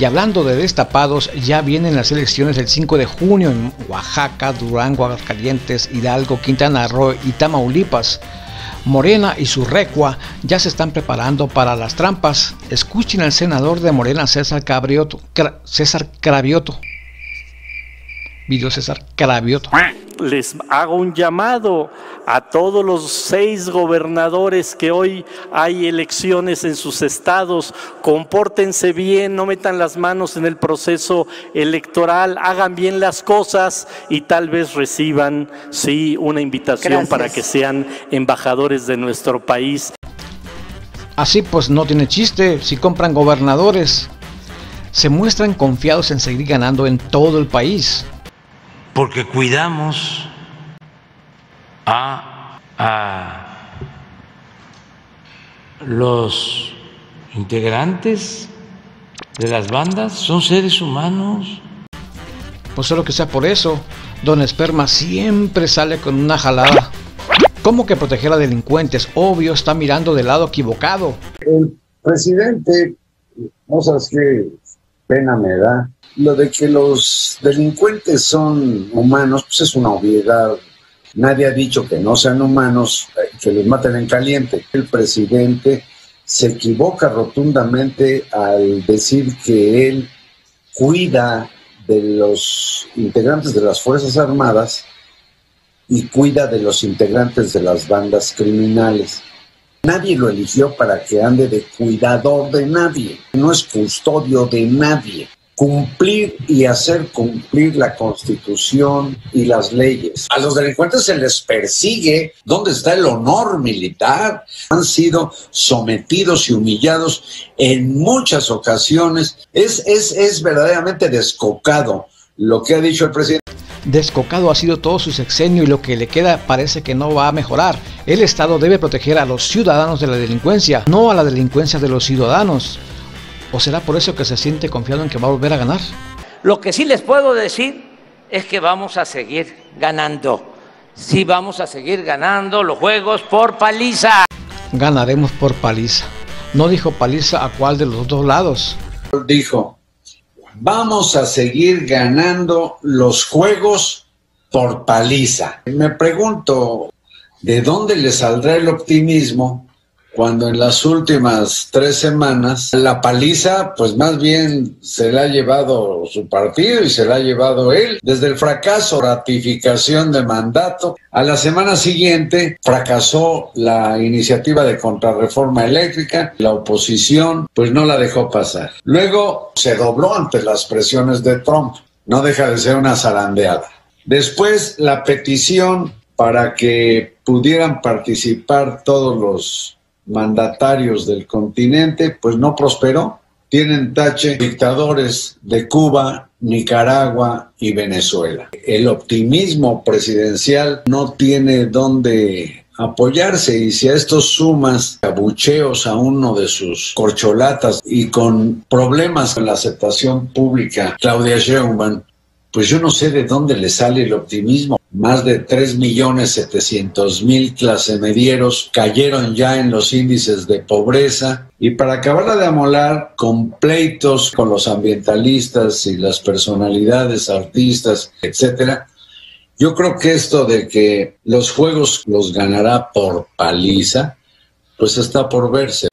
Y hablando de destapados, ya vienen las elecciones del 5 de junio en Oaxaca, Durango, Aguascalientes, Hidalgo, Quintana Roo y Tamaulipas. Morena y su recua ya se están preparando para las trampas. Escuchen al senador de Morena, César Cabrioto. César Cravioto. Video César Cravioto les hago un llamado a todos los seis gobernadores que hoy hay elecciones en sus estados, compórtense bien, no metan las manos en el proceso electoral, hagan bien las cosas y tal vez reciban, sí, una invitación para que sean embajadores de nuestro país. Así pues no tiene chiste si compran gobernadores. Se muestran confiados en seguir ganando en todo el país porque cuidamos a, los integrantes de las bandas, son seres humanos. Pues solo que sea por eso, Don Esperma siempre sale con una jalada. ¿Cómo que proteger a delincuentes? Obvio, está mirando del lado equivocado. El presidente, no sabes qué pena me da, lo de que los delincuentes son humanos, pues es una obviedad. Nadie ha dicho que no sean humanos, eh, que los maten en caliente. El presidente se equivoca rotundamente al decir que él cuida de los integrantes de las Fuerzas Armadas y cuida de los integrantes de las bandas criminales. Nadie lo eligió para que ande de cuidador de nadie, no es custodio de nadie cumplir y hacer cumplir la constitución y las leyes. A los delincuentes se les persigue. ¿Dónde está el honor militar? Han sido sometidos y humillados en muchas ocasiones. Es, es, es verdaderamente descocado lo que ha dicho el presidente. Descocado ha sido todo su sexenio y lo que le queda parece que no va a mejorar. El Estado debe proteger a los ciudadanos de la delincuencia, no a la delincuencia de los ciudadanos. ¿O será por eso que se siente confiado en que va a volver a ganar? Lo que sí les puedo decir es que vamos a seguir ganando. Sí vamos a seguir ganando los juegos por paliza. Ganaremos por paliza. No dijo paliza a cuál de los dos lados. Dijo, vamos a seguir ganando los juegos por paliza. Me pregunto, ¿de dónde le saldrá el optimismo cuando en las últimas tres semanas la paliza, pues más bien se la ha llevado su partido y se la ha llevado él. Desde el fracaso, ratificación de mandato, a la semana siguiente fracasó la iniciativa de contrarreforma eléctrica, la oposición pues no la dejó pasar. Luego se dobló ante las presiones de Trump, no deja de ser una zarandeada. Después la petición para que pudieran participar todos los mandatarios del continente, pues no prosperó. Tienen tache dictadores de Cuba, Nicaragua y Venezuela. El optimismo presidencial no tiene dónde apoyarse y si a estos sumas abucheos a uno de sus corcholatas y con problemas con la aceptación pública, Claudia Sheinbaum, pues yo no sé de dónde le sale el optimismo. Más de 3.700.000 clase medieros cayeron ya en los índices de pobreza. Y para acabarla de amolar, con pleitos con los ambientalistas y las personalidades, artistas, etcétera, yo creo que esto de que los juegos los ganará por paliza, pues está por verse.